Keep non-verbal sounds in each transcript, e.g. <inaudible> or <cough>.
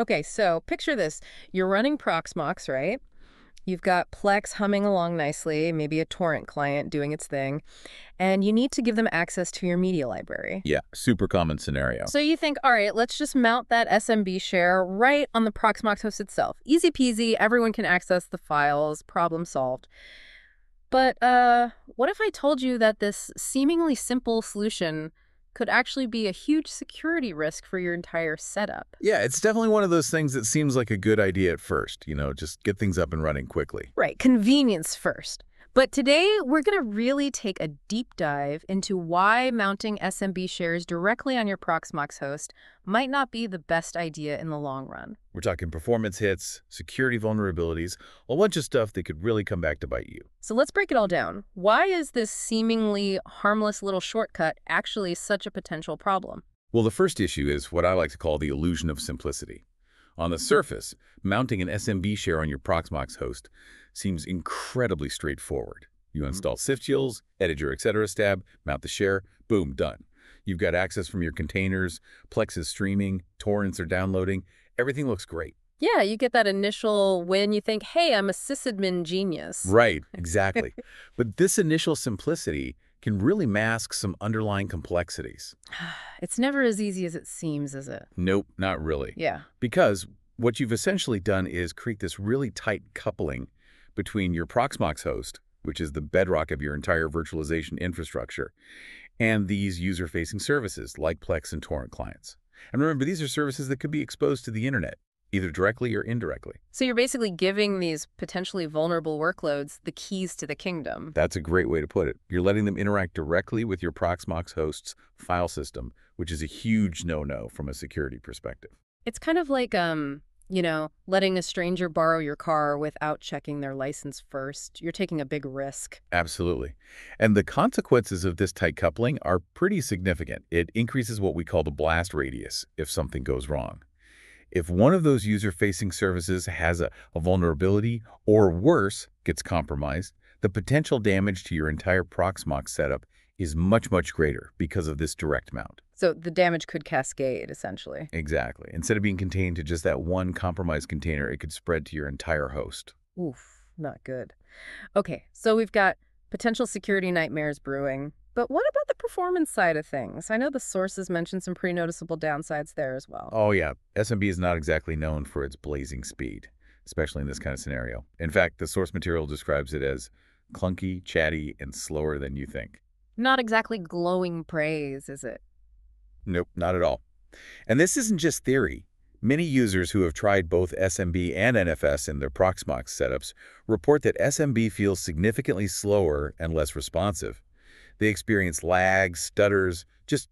Okay, so picture this. You're running Proxmox, right? You've got Plex humming along nicely, maybe a torrent client doing its thing, and you need to give them access to your media library. Yeah, super common scenario. So you think, all right, let's just mount that SMB share right on the Proxmox host itself. Easy peasy, everyone can access the files, problem solved. But uh, what if I told you that this seemingly simple solution could actually be a huge security risk for your entire setup? Yeah, it's definitely one of those things that seems like a good idea at first, you know, just get things up and running quickly. Right, convenience first. But today, we're going to really take a deep dive into why mounting SMB shares directly on your Proxmox host might not be the best idea in the long run. We're talking performance hits, security vulnerabilities, a bunch of stuff that could really come back to bite you. So let's break it all down. Why is this seemingly harmless little shortcut actually such a potential problem? Well, the first issue is what I like to call the illusion of simplicity. On the mm-hmm. surface, mounting an SMB share on your Proxmox host seems incredibly straightforward. You mm-hmm. install cifs-utils, edit your etc. fstab, mount the share, boom, done. You've got access from your containers, Plex is streaming, torrents are downloading, everything looks great. Yeah, you get that initial when you think, hey, I'm a sysadmin genius. Right, <laughs> exactly. but this initial simplicity can really mask some underlying complexities. <sighs> It's never as easy as it seems, is it? Nope, not really. Yeah. Because what you've essentially done is create this really tight coupling between your Proxmox host, which is the bedrock of your entire virtualization infrastructure, and these user-facing services like Plex and Torrent clients. And remember, these are services that could be exposed to the internet, either directly or indirectly. So you're basically giving these potentially vulnerable workloads the keys to the kingdom. That's a great way to put it. You're letting them interact directly with your Proxmox host's file system, which is a huge no-no from a security perspective. It's kind of like, um, you know, letting a stranger borrow your car without checking their license first. You're taking a big risk. Absolutely. And the consequences of this tight coupling are pretty significant. It increases what we call the blast radius if something goes wrong. If one of those user-facing services has a, a, vulnerability or worse, gets compromised, the potential damage to your entire Proxmox setup is much, much greater because of this direct mount. So the damage could cascade, essentially. Exactly. Instead of being contained to just that one compromised container, it could spread to your entire host. Oof, not good. Okay, so we've got potential security nightmares brewing. But what about the performance side of things? I know the sources mentioned some pretty noticeable downsides there as well. Oh, yeah. SMB is not exactly known for its blazing speed, especially in this kind of scenario. In fact, the source material describes it as clunky, chatty, and slower than you think. Not exactly glowing praise, is it? Nope, not at all. And this isn't just theory. Many users who have tried both SMB and NFS in their Proxmox setups report that SMB feels significantly slower and less responsive. They experience lag, stutters, just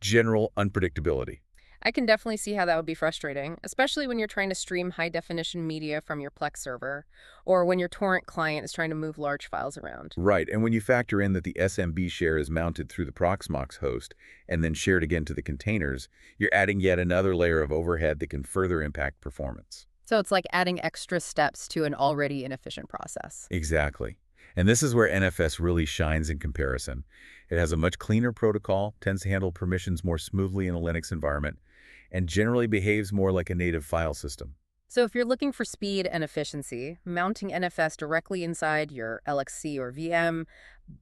general unpredictability. I can definitely see how that would be frustrating, especially when you're trying to stream high-definition media from your Plex server, or when your torrent client is trying to move large files around. Right, and when you factor in that the SMB share is mounted through the Proxmox host and then shared again to the containers, you're adding yet another layer of overhead that can further impact performance. So it's like adding extra steps to an already inefficient process. Exactly. And this is where NFS really shines in comparison. It has a much cleaner protocol, tends to handle permissions more smoothly in a Linux environment, and generally behaves more like a native file system. So if you're looking for speed and efficiency, mounting NFS directly inside your LXC or VM,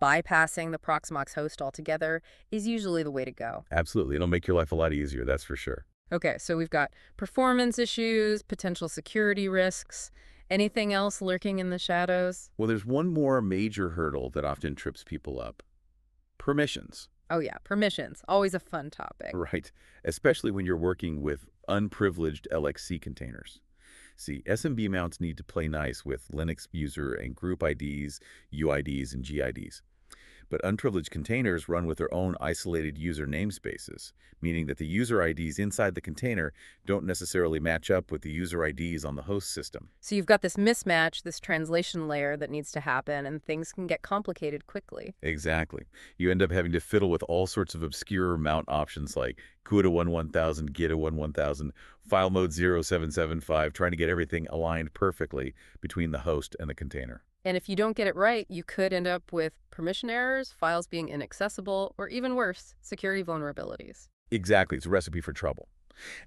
bypassing the Proxmox host altogether, is usually the way to go. Absolutely. It'll make your life a lot easier, that's for sure. Okay, so we've got performance issues, potential security risks. Anything else lurking in the shadows? Well, there's one more major hurdle that often trips people up. Permissions. Oh yeah, permissions. Always a fun topic. Right, especially when you're working with unprivileged LXC containers. See, SMB mounts need to play nice with Linux user and group IDs, UIDs, and GIDs. But unprivileged containers run with their own isolated user namespaces, meaning that the user IDs inside the container don't necessarily match up with the user IDs on the host system. So you've got this mismatch, this translation layer that needs to happen, and things can get complicated quickly. Exactly. You end up having to fiddle with all sorts of obscure mount options like CUDA 11000, GITA 11000, file mode 0775, trying to get everything aligned perfectly between the host and the container. And if you don't get it right, you could end up with permission errors, files being inaccessible, or even worse, security vulnerabilities. Exactly. It's a recipe for trouble.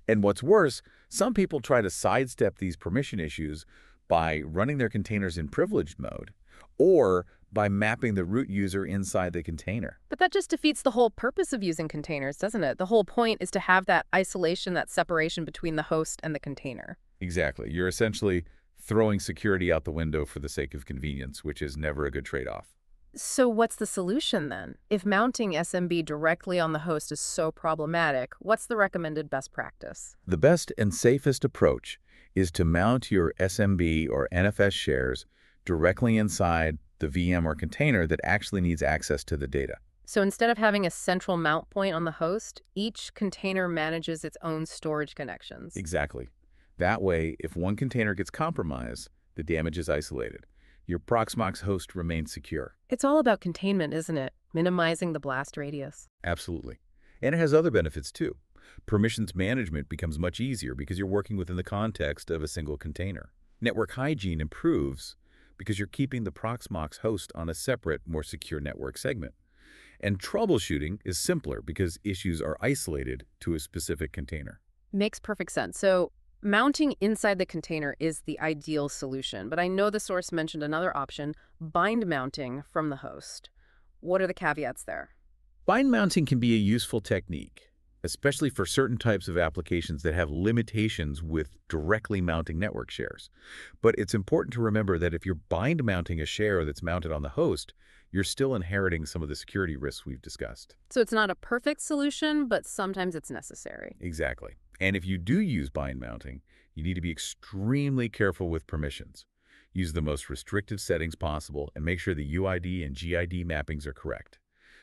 And what's worse, some people try to sidestep these permission issues by running their containers in privileged mode or by mapping the root user inside the container. But that just defeats the whole purpose of using containers, doesn't it? The whole point is to have that isolation, that separation between the host and the container. Exactly. You're essentially throwing security out the window for the sake of convenience, which is never a good trade-off. So what's the solution then? If mounting SMB directly on the host is so problematic, what's the recommended best practice? The best and safest approach is to mount your SMB or NFS shares directly inside the VM or container that actually needs access to the data. So instead of having a central mount point on the host, each container manages its own storage connections. Exactly. That way, if one container gets compromised, the damage is isolated. Your Proxmox host remains secure. It's all about containment, isn't it? Minimizing the blast radius. Absolutely. And it has other benefits too. Permissions management becomes much easier because you're working within the context of a single container. Network hygiene improves because you're keeping the Proxmox host on a separate, more secure network segment. And troubleshooting is simpler because issues are isolated to a specific container. Makes perfect sense. So mounting inside the container is the ideal solution, but I know the source mentioned another option, bind mounting from the host. What are the caveats there? Bind mounting can be a useful technique, especially for certain types of applications that have limitations with directly mounting network shares. But it's important to remember that if you're bind mounting a share that's mounted on the host, you're still inheriting some of the security risks we've discussed. So it's not a perfect solution, but sometimes it's necessary. Exactly. And if you do use bind mounting, you need to be extremely careful with permissions. Use the most restrictive settings possible and make sure the UID and GID mappings are correct.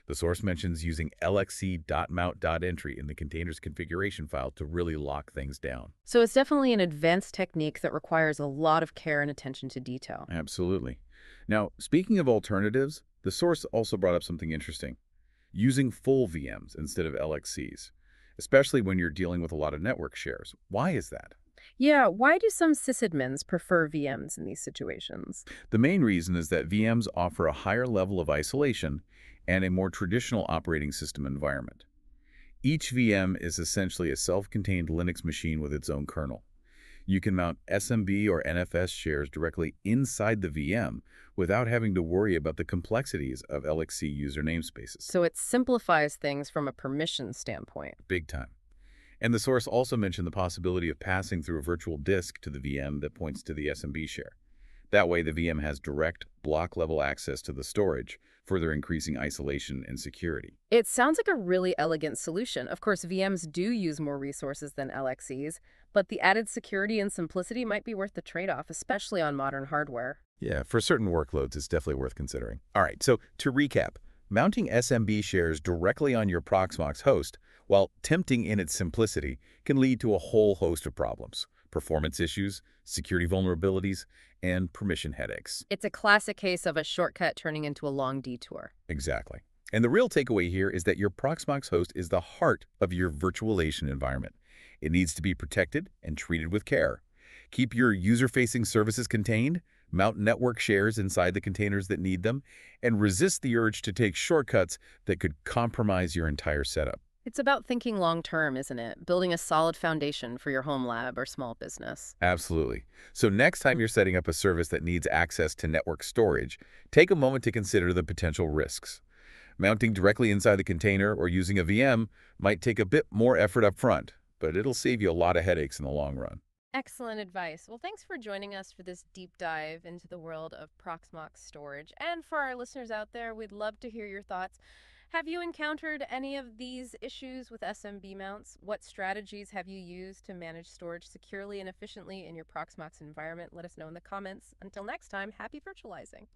The source mentions using lxc.mount.entry in the container's configuration file to really lock things down. So it's definitely an advanced technique that requires a lot of care and attention to detail. Absolutely. Now, speaking of alternatives, the source also brought up something interesting. Using full VMs instead of LXCs, especially when you're dealing with a lot of network shares. Why is that? Yeah, why do some sysadmins prefer VMs in these situations? The main reason is that VMs offer a higher level of isolation and a more traditional operating system environment. Each VM is essentially a self-contained Linux machine with its own kernel. You can mount SMB or NFS shares directly inside the VM without having to worry about the complexities of LXC user namespaces. So it simplifies things from a permission standpoint. Big time. And the source also mentioned the possibility of passing through a virtual disk to the VM that points to the SMB share. That way, the VM has direct, block-level access to the storage, further increasing isolation and security. It sounds like a really elegant solution. Of course, VMs do use more resources than LXCs, but the added security and simplicity might be worth the trade-off, especially on modern hardware. Yeah, for certain workloads, it's definitely worth considering. All right, so to recap, mounting SMB shares directly on your Proxmox host, while tempting in its simplicity, can lead to a whole host of problems performance issues, security vulnerabilities, and permission headaches. It's a classic case of a shortcut turning into a long detour. Exactly. And the real takeaway here is that your Proxmox host is the heart of your virtualization environment. It needs to be protected and treated with care. Keep your user-facing services contained, mount network shares inside the containers that need them, and resist the urge to take shortcuts that could compromise your entire setup. It's about thinking long term, isn't it? Building a solid foundation for your home lab or small business. Absolutely. So next time mm-hmm. you're setting up a service that needs access to network storage, take a moment to consider the potential risks. Mounting directly inside the container or using a VM might take a bit more effort up front, but it'll save you a lot of headaches in the long run. Excellent advice. Well, thanks for joining us for this deep dive into the world of Proxmox storage. And for our listeners out there, we'd love to hear your thoughts. Have you encountered any of these issues with SMB mounts? What strategies have you used to manage storage securely and efficiently in your Proxmox environment? Let us know in the comments. Until next time, happy virtualizing.